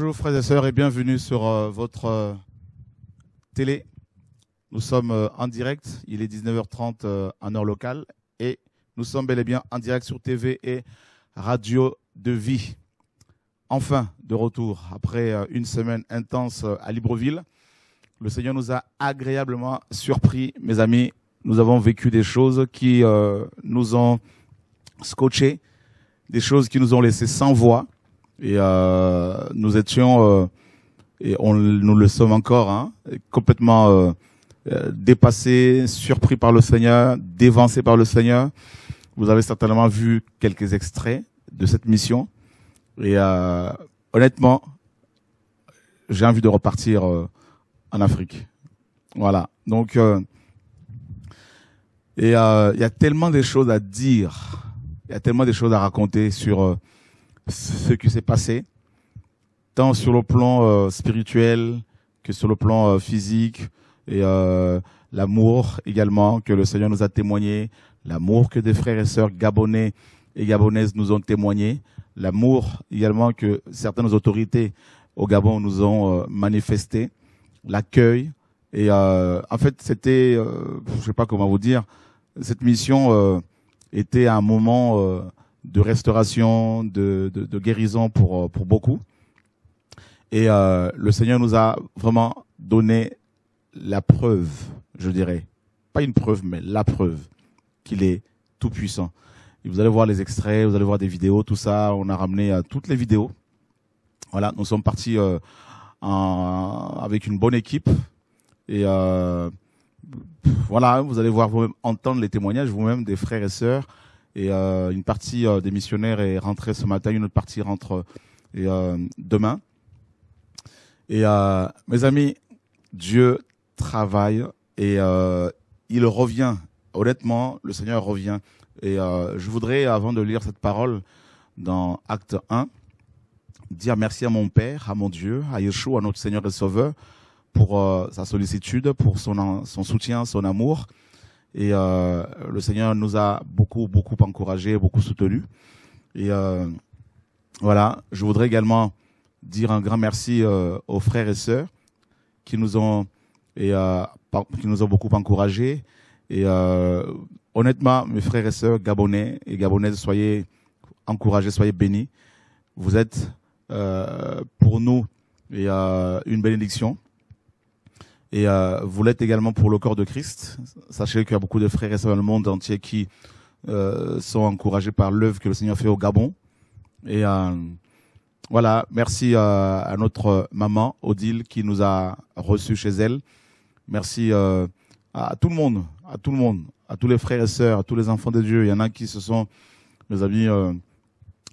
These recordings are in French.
Bonjour frères et sœurs et bienvenue sur euh, votre euh, télé. Nous sommes euh, en direct, il est 19h30 euh, en heure locale et nous sommes bel et bien en direct sur TV et Radio de Vie. Enfin, de retour après une semaine intense à Libreville. Le Seigneur nous a agréablement surpris, mes amis. Nous avons vécu des choses qui nous ont scotché, des choses qui nous ont laissé sans voix. Et euh, nous étions, euh, et on, nous le sommes encore, hein, complètement euh, dépassés, surpris par le Seigneur, dévancés par le Seigneur. Vous avez certainement vu quelques extraits de cette mission. Et euh, honnêtement, j'ai envie de repartir euh, en Afrique. Voilà. Donc, euh, et il y a tellement de choses à dire, il y a tellement de choses à raconter sur ce qui s'est passé, tant sur le plan euh, spirituel que sur le plan euh, physique, et euh, l'amour également que le Seigneur nous a témoigné, l'amour que des frères et sœurs gabonais et gabonaises nous ont témoigné, l'amour également que certaines autorités au Gabon nous ont euh, manifesté, l'accueil. Et euh, en fait, c'était, euh, je sais pas comment vous dire, cette mission était un moment de restauration, de, de, de guérison pour, euh, pour beaucoup. Et euh, le Seigneur nous a vraiment donné la preuve, je dirais. Pas une preuve, mais la preuve qu'il est tout puissant. Vous allez voir les extraits, vous allez voir des vidéos, tout ça. On a ramené euh, toutes les vidéos. Voilà, nous sommes partis euh, en- avec une bonne équipe. Et euh, voilà, vous allez voir vous-même entendre les témoignages vous-même des frères et sœurs. Et euh, une partie euh, des missionnaires est rentrée ce matin, une autre partie rentre et, euh, demain. Et mes amis, Dieu travaille et il revient. Honnêtement, le Seigneur revient. Et je voudrais, avant de lire cette parole dans Acte 1, dire merci à mon Père, à mon Dieu, à Yeshua, à notre Seigneur et Sauveur, pour sa sollicitude, pour son, son soutien, son amour. Et euh, le Seigneur nous a beaucoup, beaucoup encouragés, beaucoup soutenus. Et euh, voilà, je voudrais également dire un grand merci euh, aux frères et sœurs qui nous ont et euh, qui nous ont beaucoup encouragés. Et euh, honnêtement, mes frères et sœurs gabonais et gabonaises, soyez encouragés, soyez bénis. Vous êtes pour nous une bénédiction. Et euh, vous l'êtes également pour le corps de Christ. Sachez qu'il y a beaucoup de frères et sœurs dans le monde entier qui euh, sont encouragés par l'œuvre que le Seigneur fait au Gabon. Et euh, voilà, merci euh, à notre maman Odile qui nous a reçus chez elle. Merci euh, à tout le monde, à tout le monde, à tous les frères et sœurs, à tous les enfants de Dieu. Il y en a qui se sont, mes amis, euh,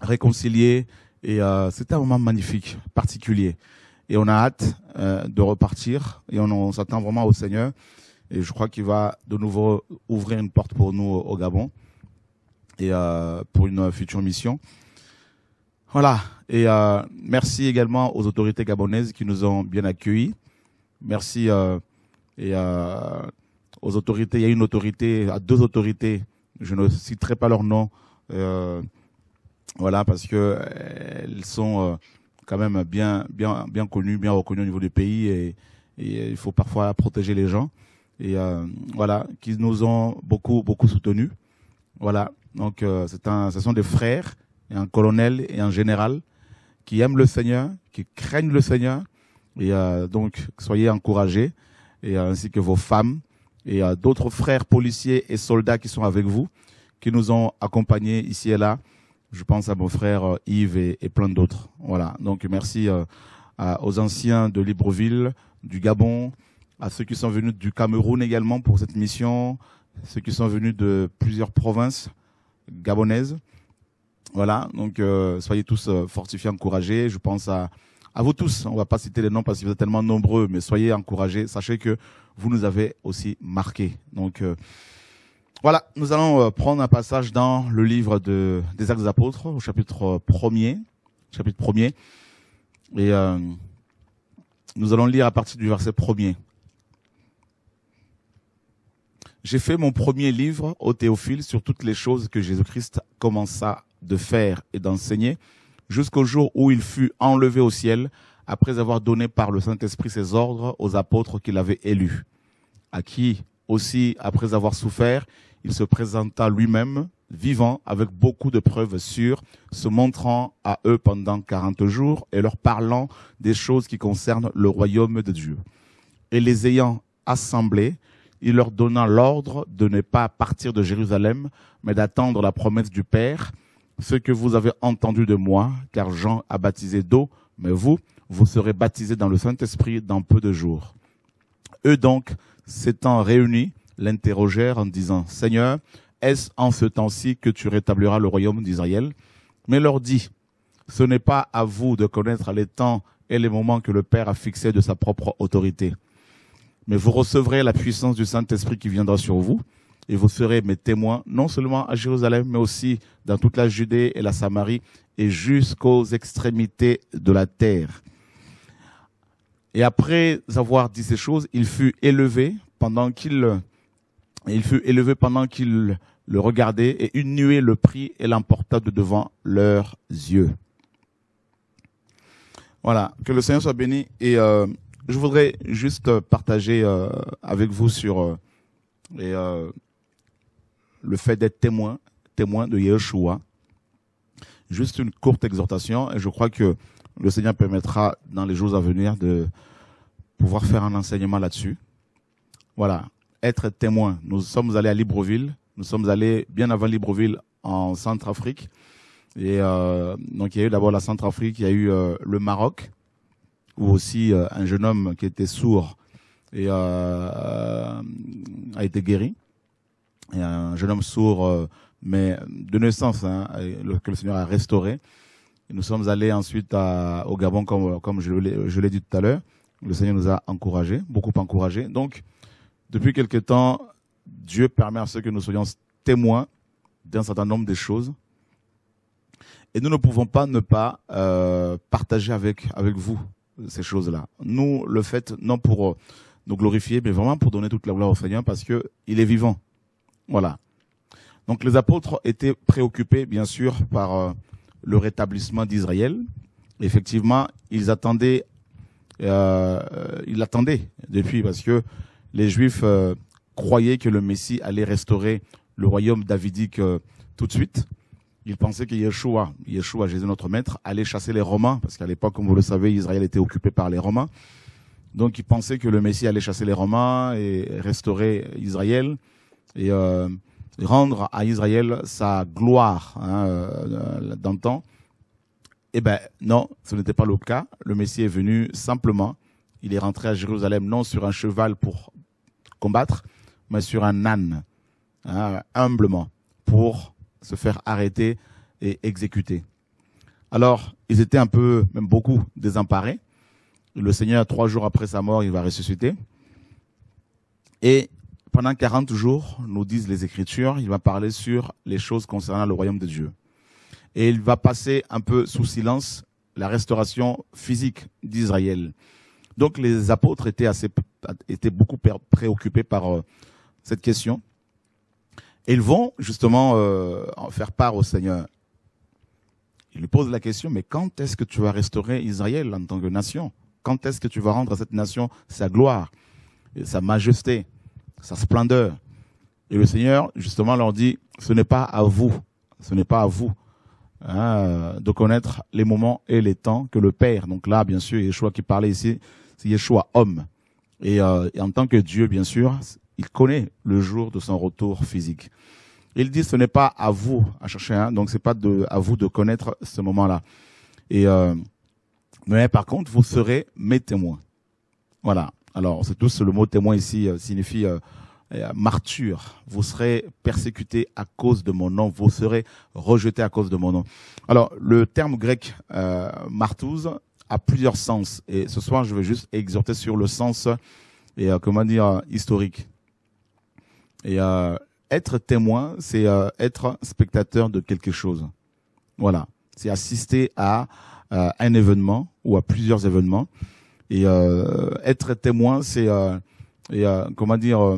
réconciliés. Et c'était un moment magnifique, particulier. Et on a hâte euh, de repartir et on, s'attend vraiment au Seigneur. Et je crois qu'il va de nouveau ouvrir une porte pour nous au, Gabon et euh, pour une future mission. Voilà. Et euh, merci également aux autorités gabonaises qui nous ont bien accueillis. Merci euh, et euh, aux autorités. Il y a une autorité, à deux autorités. Je ne citerai pas leur nom. Euh, voilà, parce que elles sont quand même bien, bien, bien connues, bien reconnues au niveau du pays et, il faut parfois protéger les gens. Et euh, voilà, qui nous ont beaucoup, beaucoup soutenus. Voilà. Donc, euh, c'est un, ce sont des frères, et un colonel et un général qui aiment le Seigneur, qui craignent le Seigneur. Et euh, donc, soyez encouragés, et euh, ainsi que vos femmes et d'autres frères policiers et soldats qui sont avec vous, qui nous ont accompagnés ici et là. Je pense à mon frère euh, Yves et, plein d'autres. Voilà. Donc, merci euh, aux anciens de Libreville, du Gabon, à ceux qui sont venus du Cameroun également pour cette mission, ceux qui sont venus de plusieurs provinces gabonaises. Voilà, donc euh, soyez tous fortifiés, encouragés. Je pense à, à vous tous. On va pas citer les noms parce que vous êtes tellement nombreux, mais soyez encouragés. Sachez que vous nous avez aussi marqués. Donc voilà, nous allons euh, prendre un passage dans le livre de, des Actes des Apôtres, au chapitre premier, chapitre premier, et euh, nous allons lire à partir du verset premier. J'ai fait mon premier livre au Théophile sur toutes les choses que Jésus-Christ commença de faire et d'enseigner jusqu'au jour où il fut enlevé au ciel après avoir donné par le Saint-Esprit ses ordres aux apôtres qu'il avait élus, à qui aussi, après avoir souffert, il se présenta lui-même vivant avec beaucoup de preuves sûres, se montrant à eux pendant quarante jours et leur parlant des choses qui concernent le royaume de Dieu. Et les ayant assemblés, il leur donna l'ordre de ne pas partir de Jérusalem, mais d'attendre la promesse du Père, ce que vous avez entendu de moi, car Jean a baptisé d'eau, mais vous, vous serez baptisés dans le Saint-Esprit dans peu de jours. Eux donc, s'étant réunis, l'interrogèrent en disant, Seigneur, est-ce en ce temps-ci que tu rétabliras le royaume d'Israël? Mais leur dit, ce n'est pas à vous de connaître les temps et les moments que le Père a fixés de sa propre autorité. Mais vous recevrez la puissance du Saint-Esprit qui viendra sur vous, et vous serez mes témoins, non seulement à Jérusalem, mais aussi dans toute la Judée et la Samarie, et jusqu'aux extrémités de la terre. Et après avoir dit ces choses, il fut élevé pendant qu'il il fut élevé pendant qu'il le regardait, et une nuée le prit et l'emporta de devant leurs yeux. Voilà, que le Seigneur soit béni. Et euh, je voudrais juste partager euh, avec vous sur euh, et, le fait d'être témoin, témoin de Yeshua. Juste une courte exhortation, et je crois que le Seigneur permettra dans les jours à venir de pouvoir faire un enseignement là-dessus. Voilà, être témoin. Nous sommes allés à Libreville, nous sommes allés bien avant Libreville en Centrafrique. Et euh, donc il y a eu d'abord la Centrafrique, il y a eu euh, le Maroc, où aussi euh, un jeune homme qui était sourd et a été guéri. Et un jeune homme sourd, mais de naissance, hein, que le Seigneur a restauré. Nous sommes allés ensuite à, au Gabon, comme, comme je l'ai dit tout à l'heure. Le Seigneur nous a encouragés, beaucoup encouragés. Donc, depuis quelque temps, Dieu permet à ce que nous soyons témoins d'un certain nombre de choses. Et nous ne pouvons pas ne pas euh, partager avec, avec vous ces choses-là. Nous, le fait, non pour euh, nous glorifier, mais vraiment pour donner toute la gloire au Seigneur parce que il est vivant. Voilà. Donc les apôtres étaient préoccupés, bien sûr, par euh, le rétablissement d'Israël. Effectivement, ils attendaient euh, il attendait depuis parce que les Juifs euh, croyaient que le Messie allait restaurer le royaume davidique euh, tout de suite. Ils pensaient que Yeshua, Yeshua, Jésus notre maître, allait chasser les Romains, parce qu'à l'époque, comme vous le savez, Israël était occupé par les Romains. Donc ils pensaient que le Messie allait chasser les Romains et restaurer Israël et euh, rendre à Israël sa gloire hein, d'antan. Eh ben non, ce n'était pas le cas. Le Messie est venu simplement. Il est rentré à Jérusalem non sur un cheval pour combattre, mais sur un âne, hein, humblement, pour se faire arrêter et exécuter. Alors, ils étaient un peu, même beaucoup, désemparés. Le Seigneur, trois jours après sa mort, il va ressusciter. Et pendant 40 jours, nous disent les Écritures, il va parler sur les choses concernant le royaume de Dieu et il va passer un peu sous silence la restauration physique d'Israël. Donc les apôtres étaient assez étaient beaucoup préoccupés par euh, cette question. Et ils vont justement euh, en faire part au Seigneur. Ils lui posent la question, mais quand est-ce que tu vas restaurer Israël en tant que nation? Quand est-ce que tu vas rendre à cette nation sa gloire, sa majesté, sa splendeur Et le Seigneur, justement, leur dit, ce n'est pas à vous, ce n'est pas à vous Hein, de connaître les moments et les temps que le Père, donc là, bien sûr, Yeshua qui parlait ici, c'est Yeshua homme. Et, euh, et, en tant que Dieu, bien sûr, il connaît le jour de son retour physique. Il dit, ce n'est pas à vous à chercher, hein, donc c'est pas de, à vous de connaître ce moment-là. Et euh, mais par contre, vous serez mes témoins. Voilà. Alors, c'est tout le mot témoin ici euh, signifie euh, euh, martyr, vous serez persécuté à cause de mon nom, vous serez rejeté à cause de mon nom. Alors, le terme grec euh, a plusieurs sens, et ce soir, je vais juste exhorter sur le sens, et euh, comment dire, historique. Et euh, être témoin, c'est être spectateur de quelque chose. Voilà, c'est assister à un événement ou à plusieurs événements. Et être témoin, c'est comment dire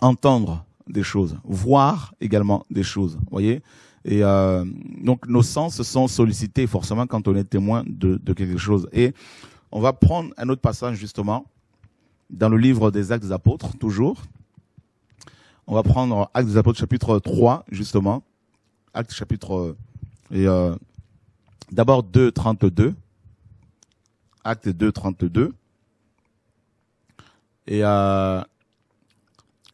entendre des choses, voir également des choses. Voyez, Et euh, donc nos sens sont sollicités forcément quand on est témoin de, de quelque chose. Et on va prendre un autre passage justement dans le livre des Actes des Apôtres, toujours. On va prendre Actes des Apôtres chapitre 3, justement. Actes chapitre et euh, d'abord 2, 32. Acte 2, 32. Et euh,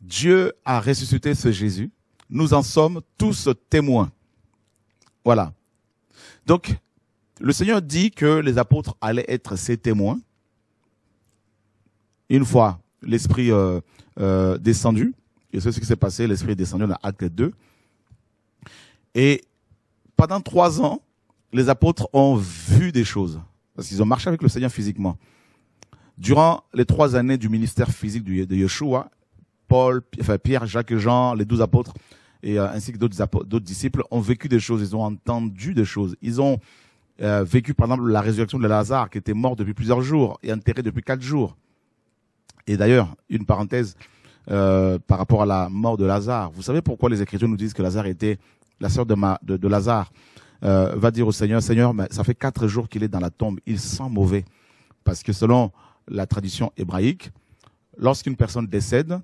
Dieu a ressuscité ce Jésus. Nous en sommes tous témoins. Voilà. Donc, le Seigneur dit que les apôtres allaient être ses témoins. Une fois l'Esprit euh, euh, descendu, et c'est ce qui s'est passé, l'Esprit est descendu dans Acte 2. Et pendant trois ans, les apôtres ont vu des choses, parce qu'ils ont marché avec le Seigneur physiquement. Durant les trois années du ministère physique de Yeshua, Paul, enfin Pierre, Jacques Jean, les douze apôtres, et euh, ainsi que d'autres disciples ont vécu des choses, ils ont entendu des choses. Ils ont euh, vécu par exemple la résurrection de Lazare qui était mort depuis plusieurs jours et enterré depuis quatre jours. Et d'ailleurs, une parenthèse euh, par rapport à la mort de Lazare. Vous savez pourquoi les Écritures nous disent que Lazare était la sœur de, de, Lazare? Euh, va dire au Seigneur, Seigneur, mais ça fait quatre jours qu'il est dans la tombe, il sent mauvais. Parce que selon la tradition hébraïque, lorsqu'une personne décède,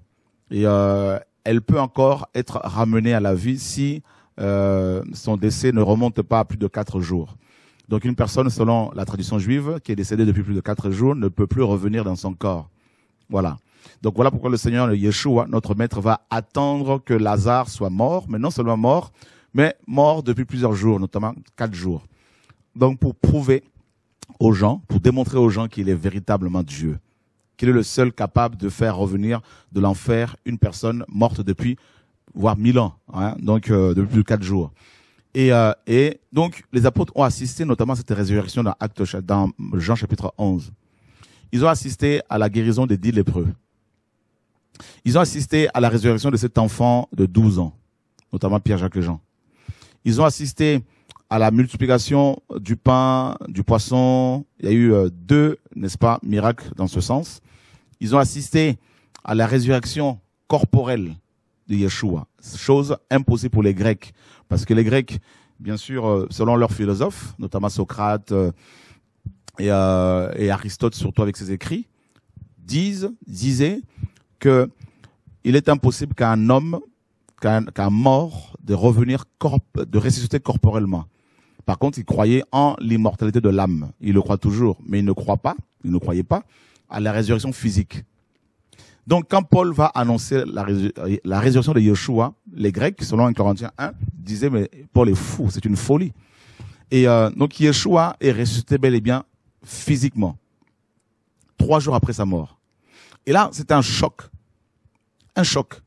euh, elle peut encore être ramenée à la vie si euh, son décès ne remonte pas à plus de quatre jours. Donc une personne, selon la tradition juive, qui est décédée depuis plus de quatre jours, ne peut plus revenir dans son corps. Voilà. Donc voilà pourquoi le Seigneur, le Yeshua, notre maître, va attendre que Lazare soit mort, mais non seulement mort, mais mort depuis plusieurs jours, notamment quatre jours. Donc pour prouver aux gens, pour démontrer aux gens qu'il est véritablement Dieu, qu'il est le seul capable de faire revenir de l'enfer une personne morte depuis, voire mille ans, hein, donc euh, depuis plus de quatre jours. Et, euh, et donc les apôtres ont assisté notamment à cette résurrection dans, Acte, dans Jean chapitre 11. Ils ont assisté à la guérison des dix lépreux. Ils ont assisté à la résurrection de cet enfant de 12 ans, notamment Pierre, Jacques et Jean. Ils ont assisté à la multiplication du pain, du poisson. Il y a eu euh, deux, n'est-ce pas, miracles dans ce sens. Ils ont assisté à la résurrection corporelle de Yeshua, chose impossible pour les Grecs, parce que les Grecs, bien sûr, euh, selon leurs philosophes, notamment Socrate euh, et, et Aristote, surtout avec ses écrits, disent, disaient que il est impossible qu'un homme, qu'un mort, de revenir, de ressusciter corporellement. Par contre, il croyait en l'immortalité de l'âme. Il le croit toujours, mais il ne croit pas, il ne croyait pas à la résurrection physique. Donc, quand Paul va annoncer la, résurrection de Yeshua, les Grecs, selon 1 Corinthiens 1, disaient, mais Paul est fou, c'est une folie. Et euh, donc, Yeshua est ressuscité bel et bien physiquement, trois jours après sa mort. Et là, c'est un choc. Un choc.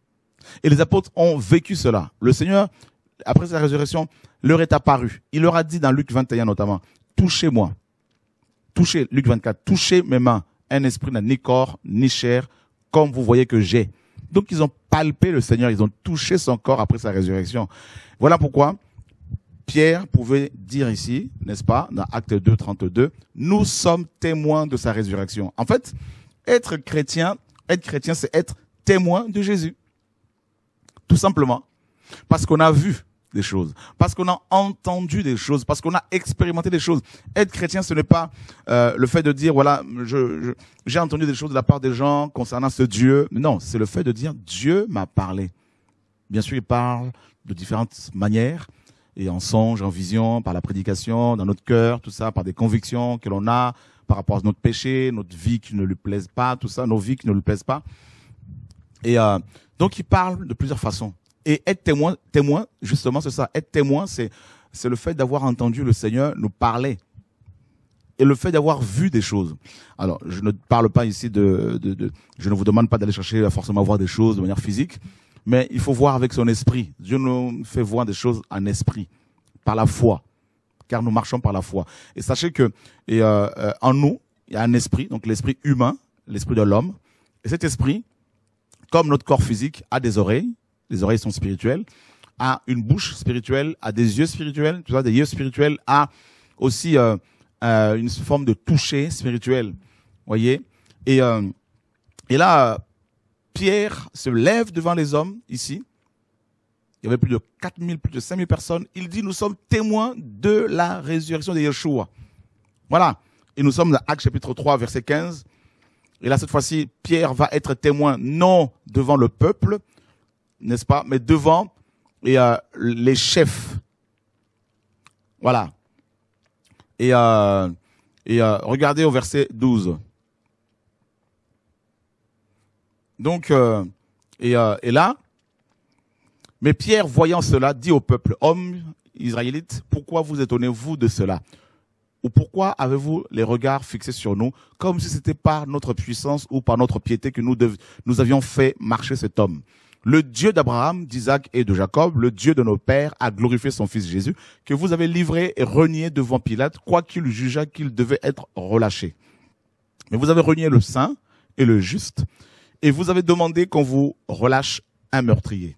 Et les apôtres ont vécu cela. Le Seigneur, après sa résurrection, leur est apparu. Il leur a dit dans Luc 21 notamment, touchez-moi. Touchez, Luc 24, touchez mes mains. Un esprit n'a ni corps, ni chair, comme vous voyez que j'ai. Donc ils ont palpé le Seigneur, ils ont touché son corps après sa résurrection. Voilà pourquoi Pierre pouvait dire ici, n'est-ce pas, dans Acte 2, 32, nous sommes témoins de sa résurrection. En fait, être chrétien, être chrétien, c'est être témoin de Jésus. Tout simplement. Parce qu'on a vu des choses, parce qu'on a entendu des choses, parce qu'on a expérimenté des choses. Être chrétien, ce n'est pas euh, le fait de dire, voilà, je, j'ai entendu des choses de la part des gens concernant ce Dieu. Non, c'est le fait de dire, Dieu m'a parlé. Bien sûr, il parle de différentes manières, et en songe, en vision, par la prédication, dans notre cœur, tout ça, par des convictions que l'on a, par rapport à notre péché, notre vie qui ne lui plaise pas, tout ça, nos vies qui ne lui plaisent pas. Et euh, donc il parle de plusieurs façons. Et être témoin, témoin, justement, c'est ça. Être témoin, c'est c'est le fait d'avoir entendu le Seigneur nous parler et le fait d'avoir vu des choses. Alors, je ne parle pas ici de, je ne vous demande pas d'aller chercher forcément voir des choses de manière physique, mais il faut voir avec son esprit. Dieu nous fait voir des choses en esprit, par la foi car nous marchons par la foi. Et sachez que euh, euh, en nous, il y a un esprit, donc l'esprit humain, l'esprit de l'homme. Et cet esprit, comme notre corps physique, a des oreilles, les oreilles sont spirituelles, a une bouche spirituelle, a des yeux spirituels, tu vois, des yeux spirituels, a aussi euh, euh une forme de toucher spirituel, voyez. Et, euh, et là, Pierre se lève devant les hommes ici, il y avait plus de 4000, plus de 5000 personnes. Il dit, nous sommes témoins de la résurrection de Yeshua. Voilà. Et nous sommes dans Actes chapitre 3, verset 15. Et là, cette fois-ci, Pierre va être témoin non devant le peuple, n'est-ce pas, mais devant et, euh, les chefs. Voilà. Et, euh, et euh, regardez au verset 12. Donc, et, et là, mais Pierre, voyant cela, dit au peuple, hommes israélites, pourquoi vous étonnez-vous de cela? Ou pourquoi avez-vous les regards fixés sur nous, comme si c'était par notre puissance ou par notre piété que nous, nous avions fait marcher cet homme? Le Dieu d'Abraham, d'Isaac et de Jacob, le Dieu de nos pères, a glorifié son fils Jésus, que vous avez livré et renié devant Pilate, quoiqu'il jugea qu'il devait être relâché. Mais vous avez renié le saint et le juste, et vous avez demandé qu'on vous relâche un meurtrier.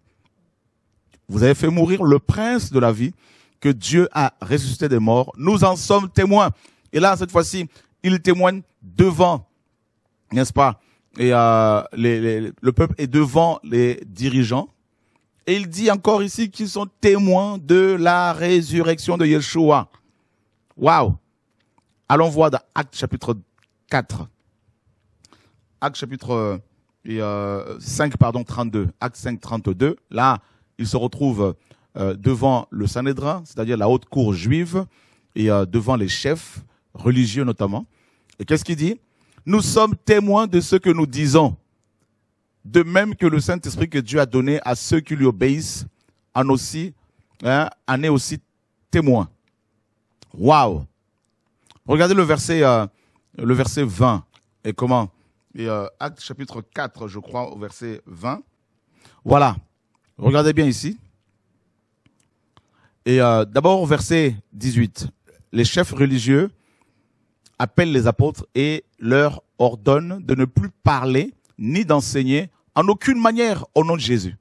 Vous avez fait mourir le prince de la vie que Dieu a ressuscité des morts. Nous en sommes témoins. Et là, cette fois-ci, il témoigne devant, n'est-ce pas, et euh, le peuple est devant les dirigeants. Et il dit encore ici qu'ils sont témoins de la résurrection de Yeshua. Waouh Allons voir dans Acte chapitre 4. Acte chapitre euh, 5, pardon, 32. Acte 5, 32. Là, il se retrouve euh, devant le Sanhédrin, c'est-à-dire la haute cour juive, et euh, devant les chefs religieux notamment. Et qu'est-ce qu'il dit? Nous sommes témoins de ce que nous disons. De même que le Saint-Esprit que Dieu a donné à ceux qui lui obéissent en aussi, hein, en est aussi témoin. Waouh! Regardez le verset, euh, le verset 20. Et comment? Et, euh, Acte chapitre 4, je crois, au verset 20. Voilà. Regardez bien ici. Et euh, d'abord verset 18. Les chefs religieux appelle les apôtres et leur ordonne de ne plus parler ni d'enseigner en aucune manière au nom de Jésus.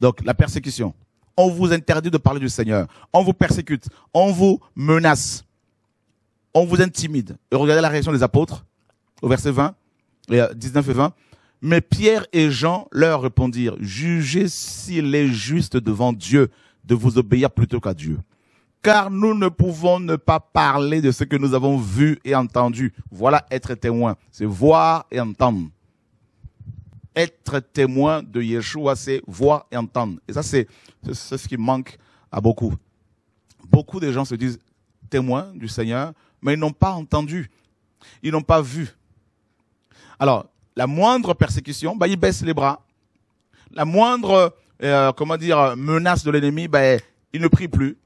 Donc la persécution. On vous interdit de parler du Seigneur. On vous persécute. On vous menace. On vous intimide. Et regardez la réaction des apôtres au verset 20, 19 et 20. Mais Pierre et Jean leur répondirent, jugez s'il est juste devant Dieu de vous obéir plutôt qu'à Dieu car nous ne pouvons ne pas parler de ce que nous avons vu et entendu. Voilà être témoin, c'est voir et entendre. Être témoin de Yeshua, c'est voir et entendre. Et ça, c'est ce qui manque à beaucoup. Beaucoup de gens se disent témoins du Seigneur, mais ils n'ont pas entendu. Ils n'ont pas vu. Alors, la moindre persécution, bah, ils baissent les bras. La moindre, euh, comment dire, menace de l'ennemi, bah, ils ne prient plus.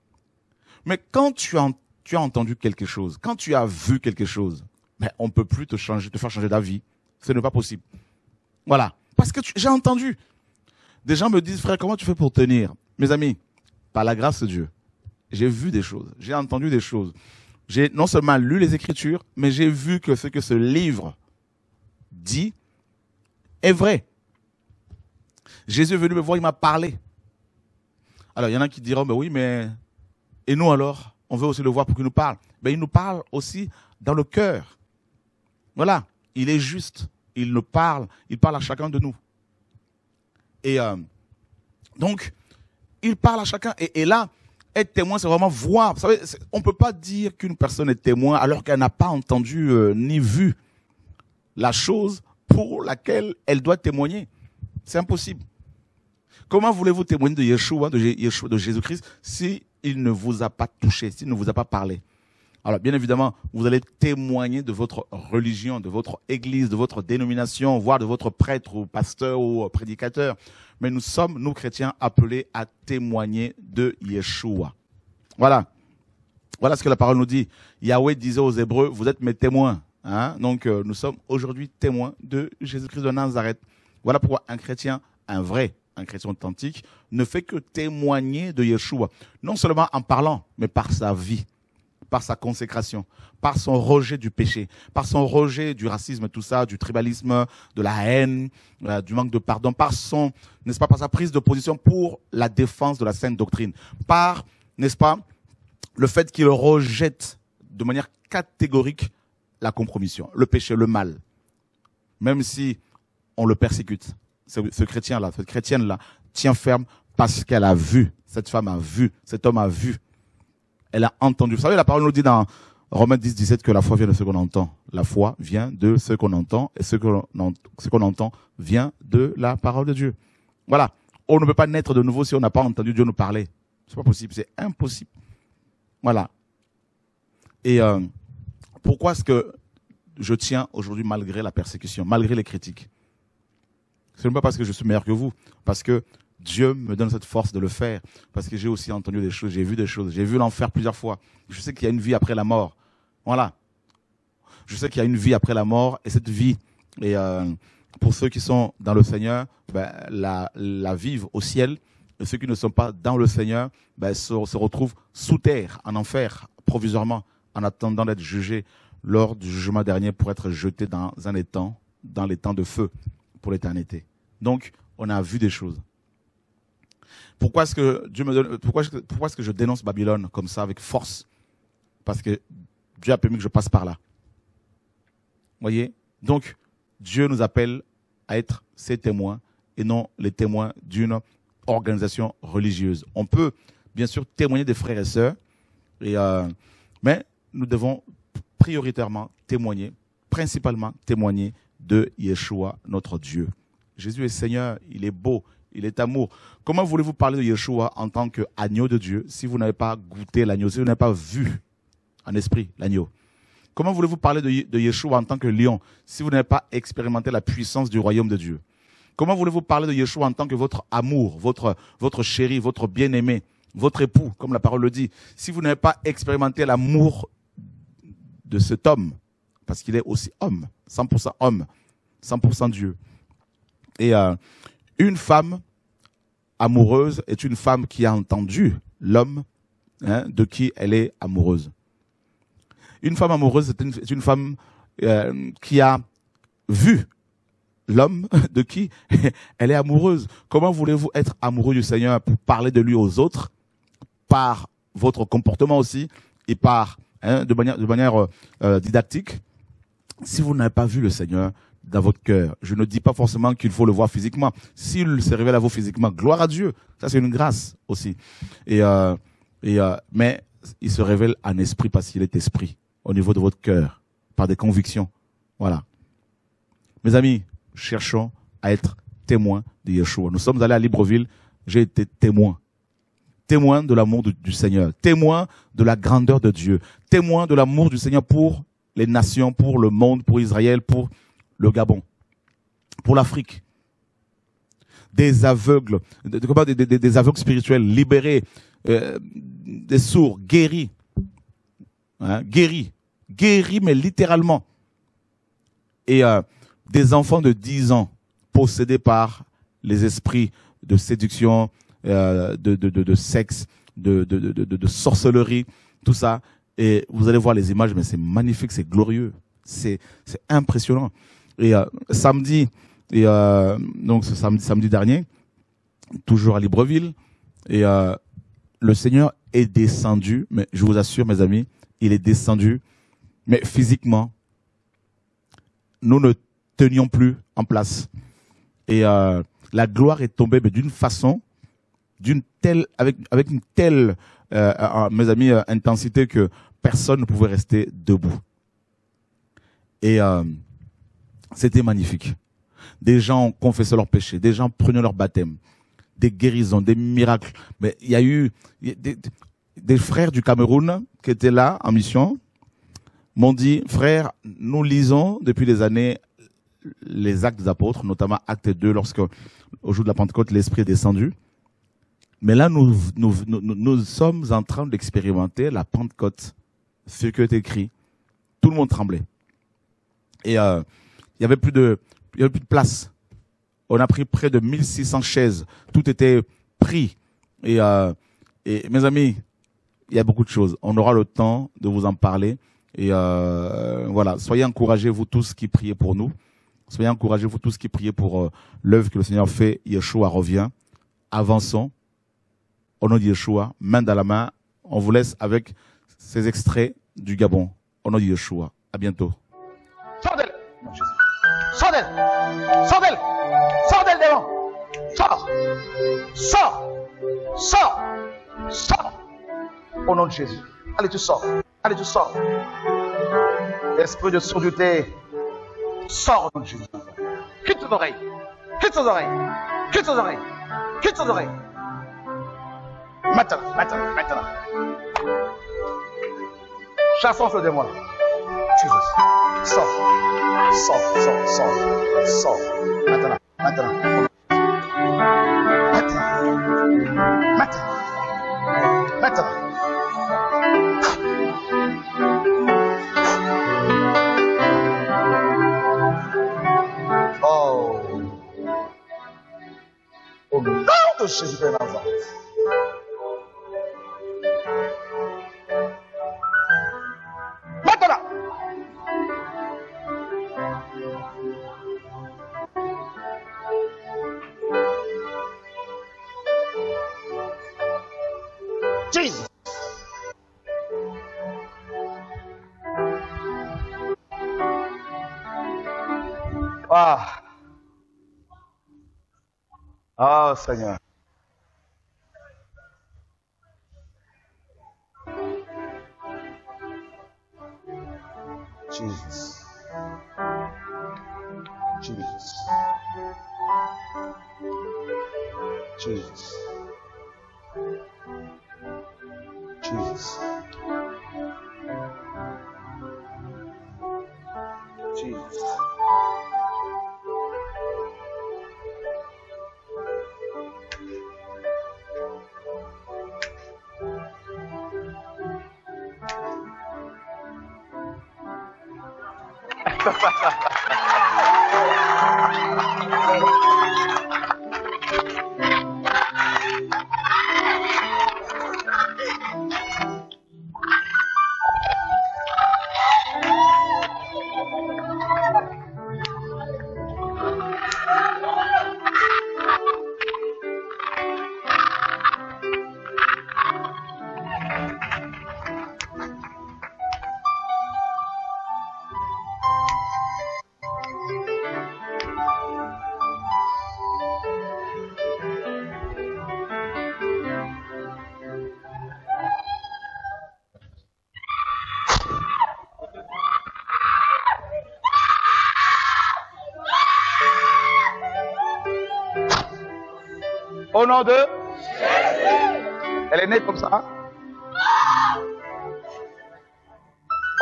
Mais quand tu as, tu as entendu quelque chose, quand tu as vu quelque chose, ben, on peut plus te changer, te faire changer d'avis. Ce n'est pas possible. Voilà. Parce que j'ai entendu. Des gens me disent, frère, comment tu fais pour tenir? Mes amis, par la grâce de Dieu, j'ai vu des choses, j'ai entendu des choses. J'ai non seulement lu les Écritures, mais j'ai vu que ce que ce livre dit est vrai. Jésus est venu me voir, il m'a parlé. Alors, il y en a qui diront, ben oui, mais et nous alors, on veut aussi le voir pour qu'il nous parle. Mais ben, il nous parle aussi dans le cœur. Voilà, il est juste. Il nous parle, il parle à chacun de nous. Et euh, donc, il parle à chacun. Et, là, être témoin, c'est vraiment voir. Vous savez, on ne peut pas dire qu'une personne est témoin alors qu'elle n'a pas entendu euh, ni vu la chose pour laquelle elle doit témoigner. C'est impossible. Comment voulez-vous témoigner de Yeshua, de, Jésus-Christ, si il ne vous a pas touché, s'il ne vous a pas parlé? Alors, bien évidemment, vous allez témoigner de votre religion, de votre église, de votre dénomination, voire de votre prêtre ou pasteur ou prédicateur. Mais nous sommes, nous chrétiens, appelés à témoigner de Yeshua. Voilà. Voilà ce que la parole nous dit. Yahweh disait aux Hébreux, vous êtes mes témoins. Hein? Donc, euh, nous sommes aujourd'hui témoins de Jésus-Christ de Nazareth. Voilà pourquoi un chrétien, un vrai un chrétien authentique, ne fait que témoigner de Yeshua. Non seulement en parlant, mais par sa vie, par sa consécration, par son rejet du péché, par son rejet du racisme, tout ça, du tribalisme, de la haine, euh, du manque de pardon, par son, n'est-ce pas, par sa prise de position pour la défense de la sainte doctrine, par, n'est-ce pas, le fait qu'il rejette de manière catégorique la compromission, le péché, le mal, même si on le persécute, ce, chrétien-là, cette chrétienne-là, tient ferme parce qu'elle a vu. Cette femme a vu. Cet homme a vu. Elle a entendu. Vous savez, la parole nous dit dans Romains 10, 17 que la foi vient de ce qu'on entend. La foi vient de ce qu'on entend et ce qu'on entend vient de la parole de Dieu. Voilà. On ne peut pas naître de nouveau si on n'a pas entendu Dieu nous parler. C'est pas possible. C'est impossible. Voilà. Et euh, pourquoi est-ce que je tiens aujourd'hui malgré la persécution, malgré les critiques? Ce n'est pas parce que je suis meilleur que vous, parce que Dieu me donne cette force de le faire, parce que j'ai aussi entendu des choses, j'ai vu des choses, j'ai vu l'enfer plusieurs fois. Je sais qu'il y a une vie après la mort. Voilà. Je sais qu'il y a une vie après la mort, et cette vie, et euh, pour ceux qui sont dans le Seigneur, ben, la, la vivent au ciel, et ceux qui ne sont pas dans le Seigneur ben, se, se retrouvent sous terre, en enfer, provisoirement, en attendant d'être jugés lors du jugement dernier pour être jetés dans un étang, dans temps de feu pour l'éternité. Donc, on a vu des choses. Pourquoi est-ce que Dieu me donne, pourquoi, est-ce que je dénonce Babylone comme ça avec force? Parce que Dieu a permis que je passe par là. Voyez? Donc, Dieu nous appelle à être ses témoins et non les témoins d'une organisation religieuse. On peut, bien sûr, témoigner des frères et sœurs, euh, mais nous devons prioritairement témoigner, principalement témoigner de Yeshua, notre Dieu. Jésus est Seigneur, il est beau, il est amour. Comment voulez-vous parler de Yeshua en tant qu'agneau de Dieu si vous n'avez pas goûté l'agneau, si vous n'avez pas vu en esprit l'agneau? Comment voulez-vous parler de, Yeshua en tant que lion si vous n'avez pas expérimenté la puissance du royaume de Dieu? Comment voulez-vous parler de Yeshua en tant que votre amour, votre, votre chéri, votre bien-aimé, votre époux, comme la parole le dit, si vous n'avez pas expérimenté l'amour de cet homme, parce qu'il est aussi homme, 100% homme, 100% Dieu. Et euh, une femme amoureuse est une femme qui a entendu l'homme hein, de qui elle est amoureuse. Une femme amoureuse est une, femme euh, qui a vu l'homme de qui elle est amoureuse. Comment voulez-vous être amoureux du Seigneur pour parler de lui aux autres? Par votre comportement aussi et par hein, de manière, de manière euh, didactique si vous n'avez pas vu le Seigneur dans votre cœur. Je ne dis pas forcément qu'il faut le voir physiquement. S'il se révèle à vous physiquement, gloire à Dieu. Ça, c'est une grâce aussi. Et, euh, et euh, mais il se révèle en esprit parce qu'il est esprit au niveau de votre cœur, par des convictions. Voilà. Mes amis, cherchons à être témoins de Yeshua. Nous sommes allés à Libreville. J'ai été témoin. Témoin de l'amour du Seigneur. Témoin de la grandeur de Dieu. Témoin de l'amour du Seigneur pour les nations, pour le monde, pour Israël, pour le Gabon, pour l'Afrique. Des aveugles, des, des, des, aveugles spirituels libérés, euh, des sourds guéris, hein, guéris, guéris mais littéralement. Et euh, des enfants de 10 ans possédés par les esprits de séduction, euh, de, de, de, de, sexe, de, de, sorcellerie, tout ça. Et vous allez voir les images, mais c'est magnifique, c'est glorieux, c'est impressionnant. Et euh, samedi, et euh, donc ce samedi, samedi dernier, toujours à Libreville, et euh, le Seigneur est descendu, mais je vous assure, mes amis, il est descendu, mais physiquement, nous ne tenions plus en place. Et euh, la gloire est tombée, mais d'une façon, d'une telle, avec, avec une telle, euh, mes amis, intensité que personne ne pouvait rester debout. Et c'était magnifique. Des gens confessaient leurs péchés, des gens prenaient leur baptême, des guérisons, des miracles. Mais il y a eu des, des frères du Cameroun qui étaient là en mission, m'ont dit, frère, nous lisons depuis des années les actes des apôtres, notamment acte 2, lorsque, au jour de la Pentecôte, l'Esprit est descendu. Mais là, nous, nous, nous, nous sommes en train d'expérimenter la Pentecôte, ce qui est écrit. Tout le monde tremblait. Et euh, il y avait plus de, il y avait plus de place. On a pris près de 1600 chaises. Tout était pris. Et, euh, et mes amis, il y a beaucoup de choses. On aura le temps de vous en parler. Et euh, voilà, soyez encouragés, vous tous qui priez pour nous. Soyez encouragés, vous tous qui priez pour euh, l'œuvre que le Seigneur fait. Yeshua revient. Avançons. Au nom de Yeshua, main dans la main. On vous laisse avec ces extraits du Gabon. Au nom de Yeshua. À bientôt. Sors d'elle Sors d'elle Sors d'elle devant Sors Sors Sors. Sors. Au nom de Jésus. Allez, tu sors. Allez, tu sors. Esprit de surdité, sors au nom de Jésus. Quitte tes oreilles. Quitte tes oreilles. Quitte tes oreilles. Quitte tes oreilles. Maintenant, maintenant, maintenant. Chassons ce démon. Jesus. Sors. Sors, sors, sors. Sors. Maintenant, maintenant. Maintenant. Maintenant. Maintenant. Oh. Au nom Oh Au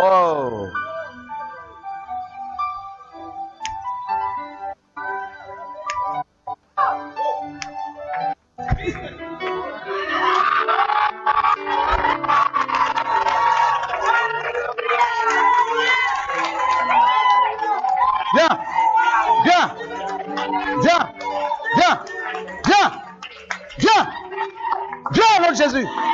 Oh Viens Viens Viens Viens Viens Viens Viens de Jésus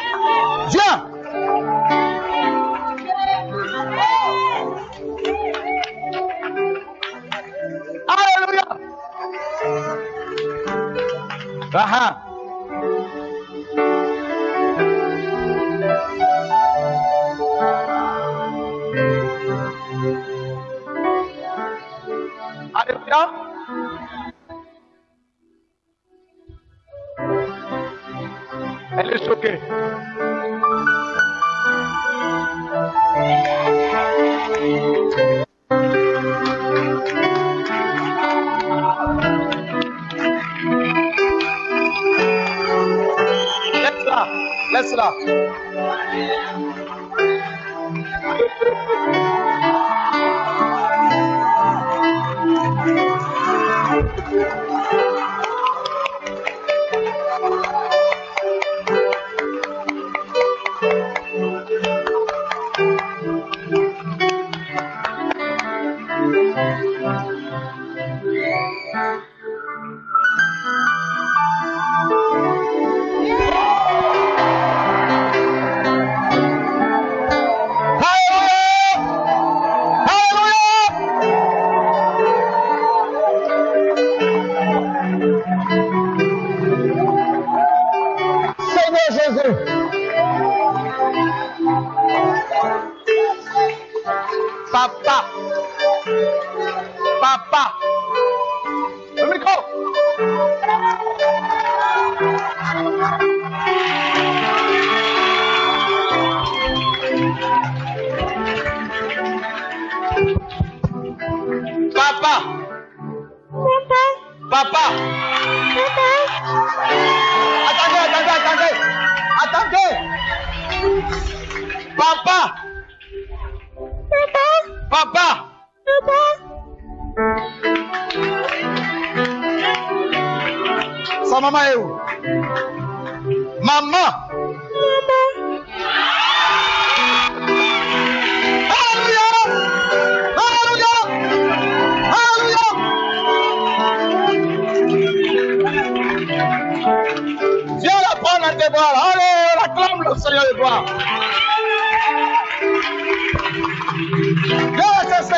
tá.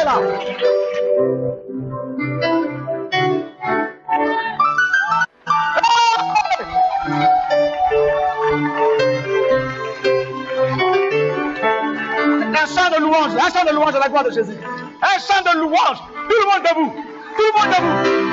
Un chant de louange, un chant de louange à la gloire de Jésus. Un chant de louange. Tout le monde debout. Tout le monde debout.